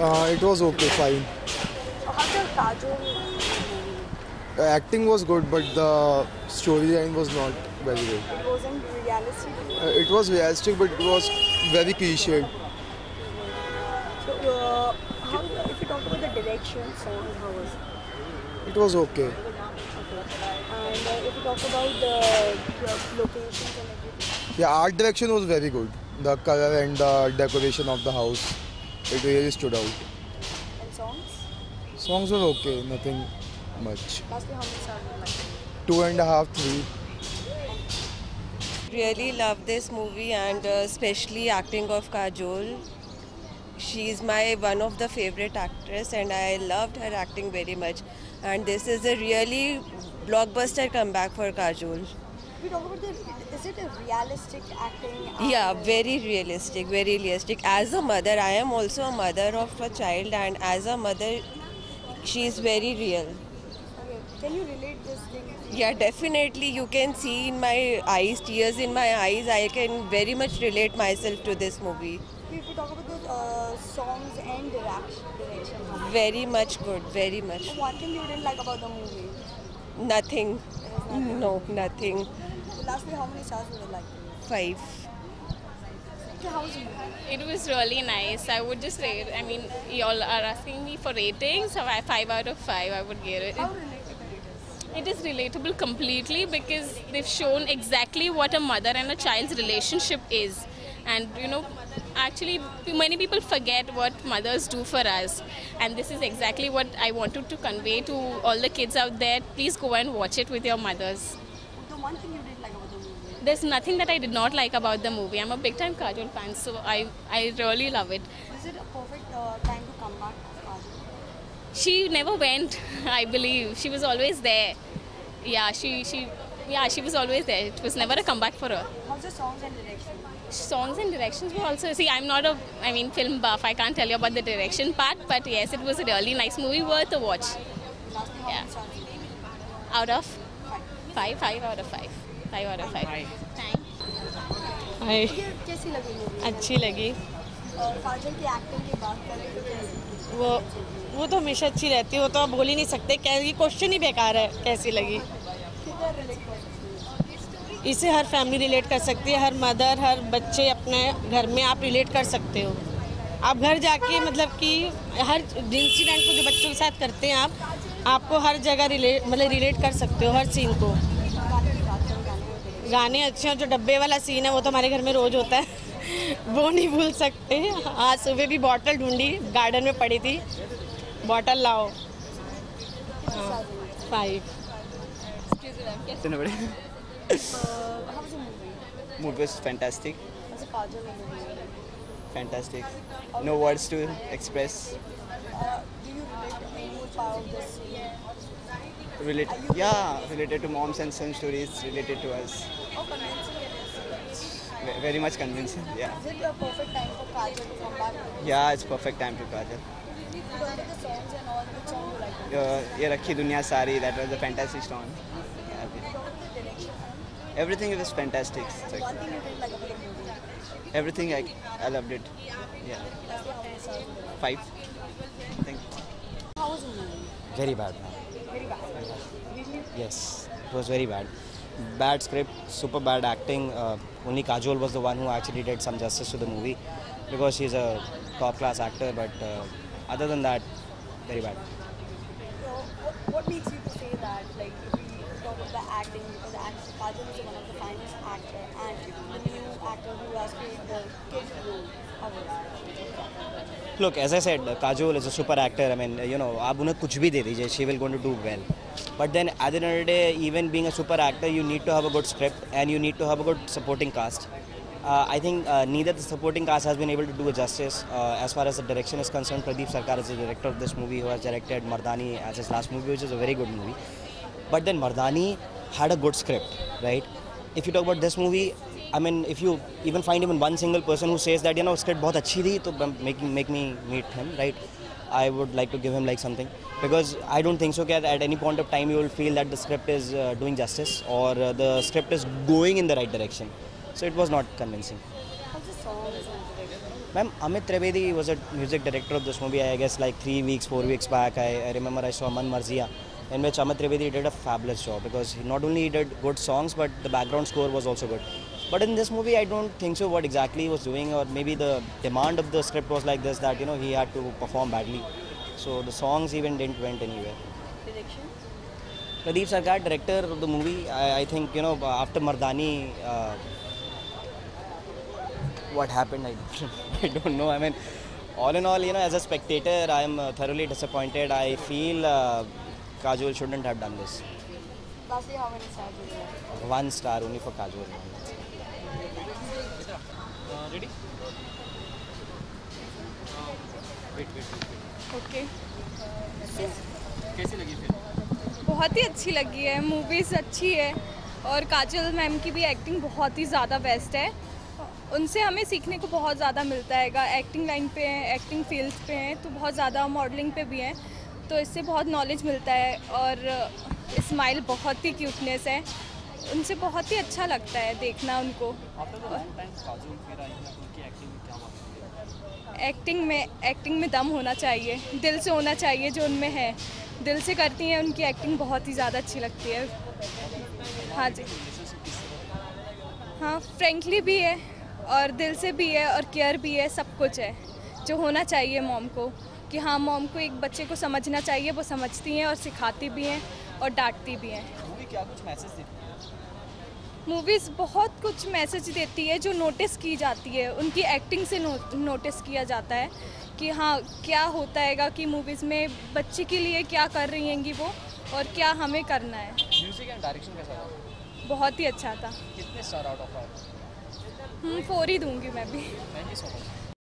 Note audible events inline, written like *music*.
Uh, it was okay, fine. So how the Kajol? Uh, acting was good, but the storyline was not very good. It wasn't realistic. Uh, it was realistic, but it was very cliched. So uh, how if you talk about the direction, song, how was it? It was okay. Okay. And uh, if you talk about the uh, locations and everything. Yeah, art direction was very good. The color and the decoration of the house, it really stood out. And songs? Songs were okay, nothing much. Lastly, how many stars you like? Two and a half, three. Really love this movie and uh, especially acting of Kajol. She is my one of the favorite actress and I loved her acting very much. And this is a really blockbuster comeback for Kajol. If we talk about the, is it a realistic acting? Yeah, and- very realistic, very realistic. As a mother, I am also a mother of a child and as a mother, she is very real. Okay. Can you relate this thing? Yeah, definitely. You can see in my eyes, tears in my eyes. I can very much relate myself to this movie. If we talk about the uh, songs and direction, direction? Very much good, very much. one thing you didn't like about the movie. Nothing. Nothing. No, nothing. So lastly, how many stars would you like? Five. How was the movie? It was really nice. I would just rate. I mean, y'all are asking me for ratings. So I five out of five. I would give it. How relatable it is? It is relatable completely because they've shown exactly what a mother and a child's relationship is, and you know, actually, many people forget what mothers do for us, and this is exactly what I wanted to convey to all the kids out there. Please go and watch it with your mothers. There's nothing that I did not like about the movie. I'm a big time Kajol fan, so I, I really love it. Is it a perfect uh, time to come back Kajol? She never went, *laughs* I believe. She was always there. Yeah, she, she, yeah, she was always there. It was never a comeback for her. How's the songs and direction? Songs and directions were also. See, I'm not a, I mean, film buff. I can't tell you about the direction part, but yes, it was a really nice movie, worth a watch. Yeah. many stars would you give? Out of five, five out of five, five out of five. Thanks. हाय ये कैसी लगी movie अच्छी लगी। काजल की acting की बात करें तो कैसी? वो वो तो हमेशा अच्छी रहती है वो तो आप बोल ही नहीं सकते क्या ये क्वेश्चन ही बेकार है कैसी लगी? इसे हर फैमिली रिलेट कर सकती है हर मदर हर बच्चे अपने घर में आप रिलेट कर सकते हो। आप घर जाके मतलब कि हर इंसिडेंट को जो बच्चों के साथ करते हैं आप आपको हर जगह रिलेट मतलब रिलेट कर सकते हो हर सीन को। गाने अच्छे हैं जो डब्बे वाला सीन है वो तो हमारे घर में रोज होता है। *laughs* वो नहीं भूल सकते। आज सुबह भी बॉटल ढूंढी गार्डन में पड़ी थी। बॉटल लाओ। Fantastic fantastic no words to express Related, yeah, related to moms and son stories, related to us. How convincing it is? Ve- very much convincing yeah Is it a perfect time for Kajal to come back? yeah it's perfect time to kajal In terms of the songs and all, which song you like? uh, ye rakhi duniya sari that was a fantastic song yeah, In terms of the direction, everything was fantastic It's one like, thing you didn't like about the movie? everything I, I loved it yeah Lastly, how many stars would you like? five thank you How was the movie? Very bad. Very bad. Really? Yes, it was very bad. Bad script, super bad acting. Uh, only Kajol was the one who actually did some justice to the movie because she's a top class actor. But uh, other than that, very bad. So, what, what makes you to say that? Like, if we talk about the acting, because act- Kajal is one of the finest actor, and the new actor who has played the kid role. Look, as I said, uh, Kajol is a super actor. I mean, you know, आप उन्हें कुछ भी दे दीजिए, she will going to do well. But then at the end of the day, even being a super actor, you need to have a good script and you need to have a good supporting cast. Uh, I think uh, neither the supporting cast has been able to do justice. Uh, as far as the direction is concerned, Pradeep Sarkar is the director of this movie who has directed Mardani as his last movie, which is a very good movie. But then Mardani had a good script, right? If you talk about this movie, I mean, if you even find even one single person who says that, you know, script बहुत अच्छी थी, तो make, make me meet him, right? I would like to give him like something because I don't think so that at any point of time you will feel that the script is uh, doing justice or uh, the script is going in the right direction. So it was not convincing. How's the songs? Ma'am, Amit Trivedi was a music director of this movie, I guess, like three weeks, four weeks back. I, I remember I saw Man Marzia, in which Amit Trivedi did a fabulous job because he not only he did good songs, but the background score was also good. But in this movie, I don't think so. What exactly he was doing, or maybe the demand of the script was like this that you know he had to perform badly. So the songs even didn't went anywhere. Direction? Pradeep Sarkar, director of the movie, I, I think you know after Mardani, uh, what happened, I, *laughs* I don't know. I mean, all in all, you know, as a spectator, I am uh, thoroughly disappointed. I feel uh, Kajol shouldn't have done this. Lastly, how many stars would you? One star only for Kajol. Okay. बहुत ही अच्छी लगी है movies अच्छी है और काजल ma'am की भी एक्टिंग बहुत ही ज़्यादा बेस्ट है। उनसे हमें सीखने को बहुत ज़्यादा मिलता है एक्टिंग लाइन पे हैं एक्टिंग फ़ील्ड पे हैं तो बहुत ज़्यादा मॉडलिंग पे भी हैं तो इससे बहुत नॉलेज मिलता है और स्माइल बहुत ही क्यूटनेस है। उनसे बहुत ही अच्छा लगता है देखना उनको। एक्टिंग में एक्टिंग में दम होना चाहिए, दिल से होना चाहिए जो उनमें है। दिल से करती हैं, उनकी एक्टिंग बहुत ही ज़्यादा अच्छी लगती है। हाँ जी। हाँ फ्रेंकली भी है और दिल से भी है और केयर भी है, सब कुछ है। जो होना चाहिए मॉम को, कि हाँ मॉम को एक बच्चे को समझना चाहिए, वो समझती हैं और सिखाती भी हैं और डांटती भी हैं। मूवीज़ बहुत कुछ मैसेज देती है जो नोटिस की जाती है। उनकी एक्टिंग से नो, नोटिस किया जाता है कि हाँ क्या होता हैगा कि मूवीज़ में बच्चे के लिए क्या कर रही हैंगी वो और क्या हमें करना है। म्यूज़िक एंड डायरेक्शन कैसा था? बहुत ही अच्छा था। कितने स्टार आउट ऑफ़ फोर ही दूँगी मैं भी। Thank you so much